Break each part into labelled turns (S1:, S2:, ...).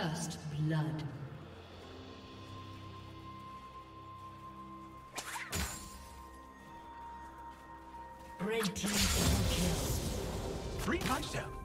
S1: First blood. Red team double kill.
S2: Three touchdowns.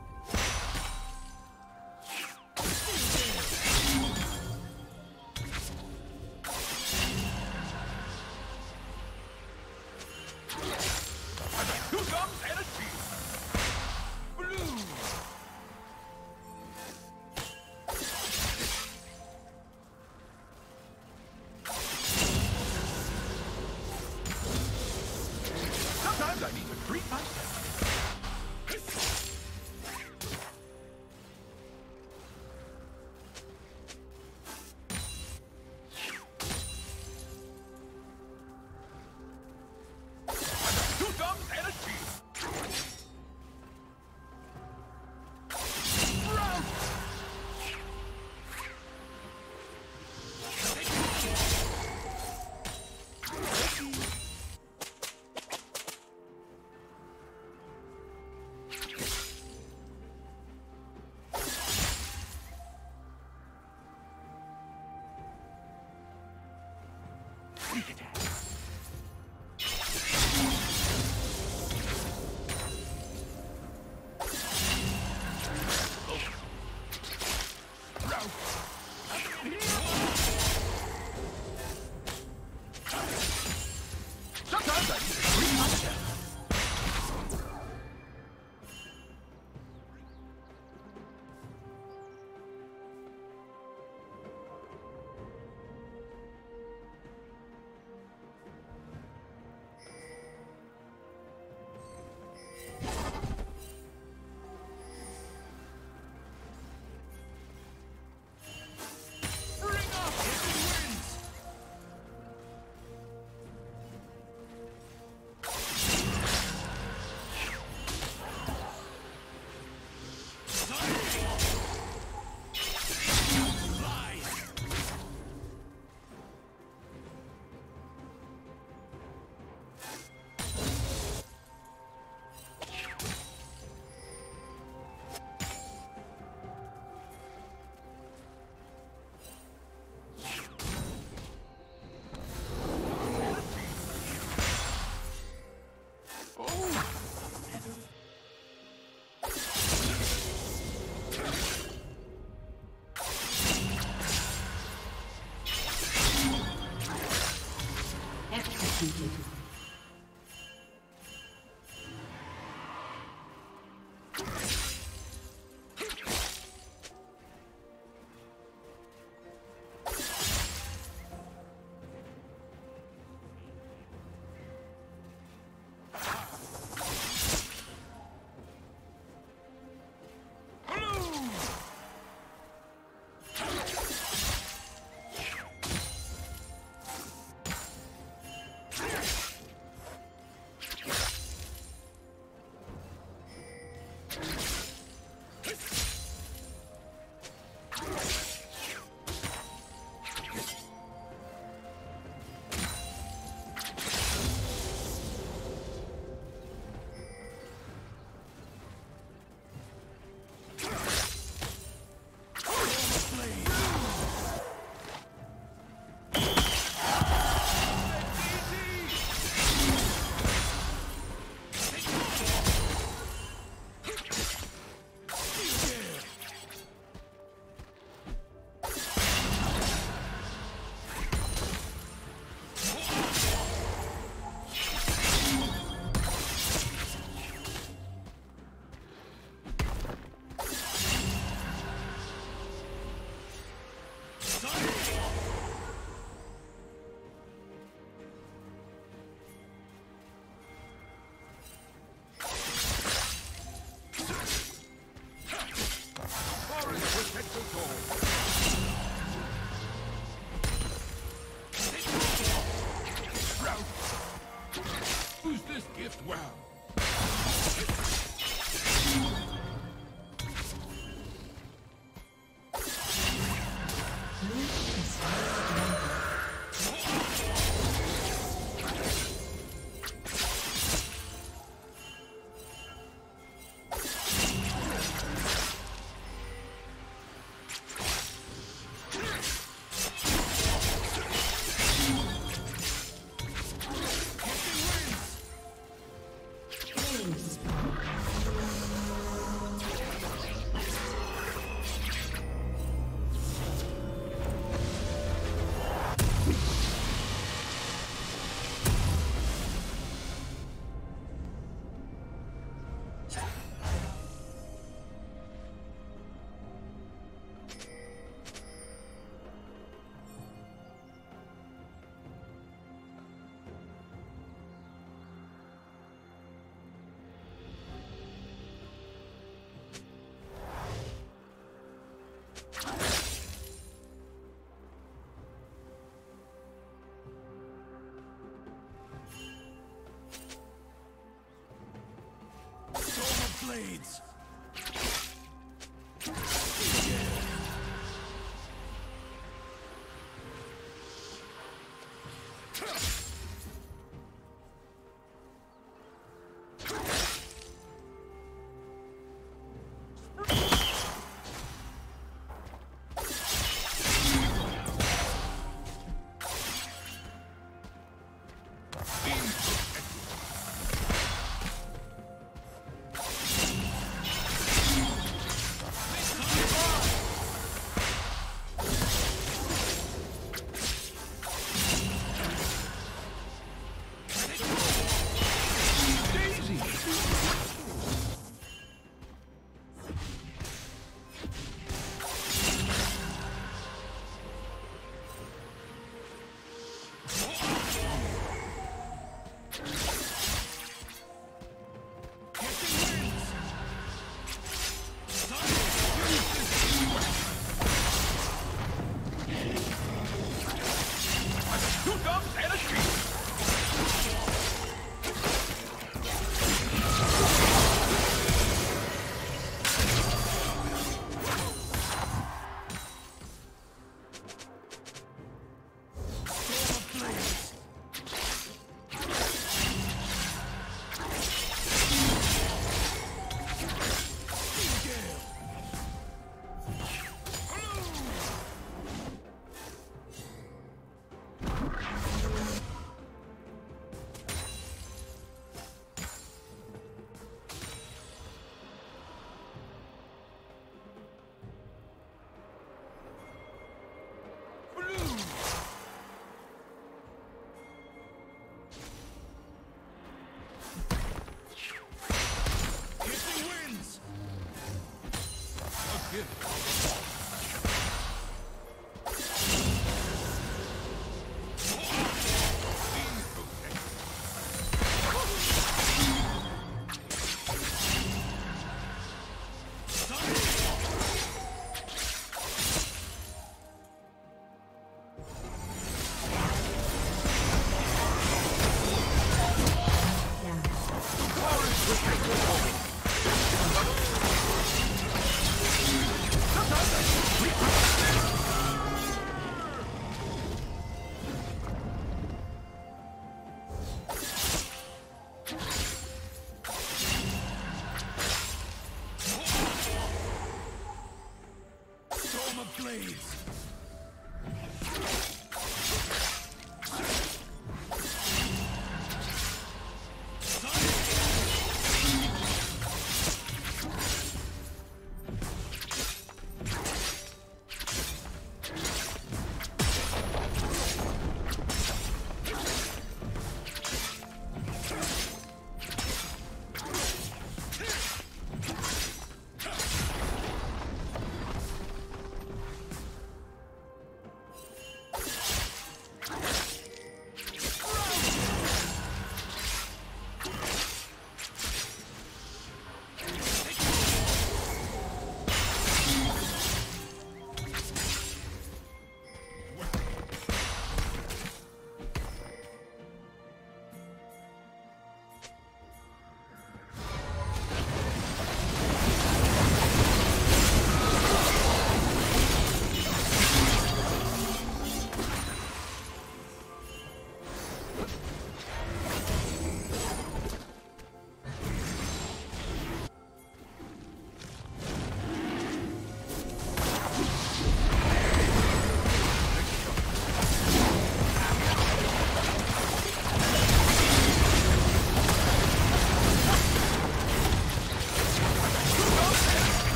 S2: Blades!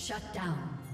S1: Shut down.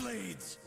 S2: Blades.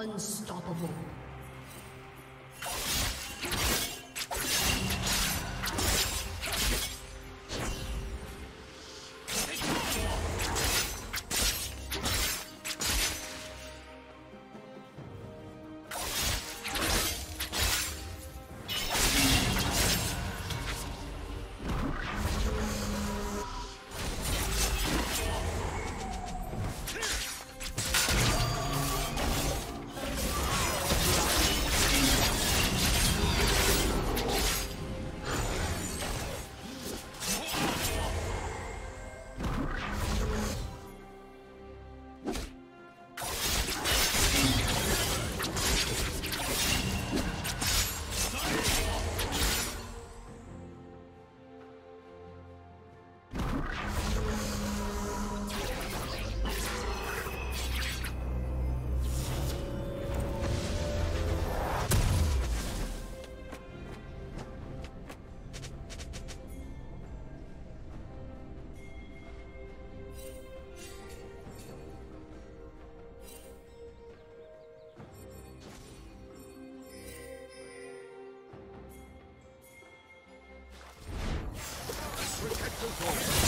S1: Unstoppable. Kill.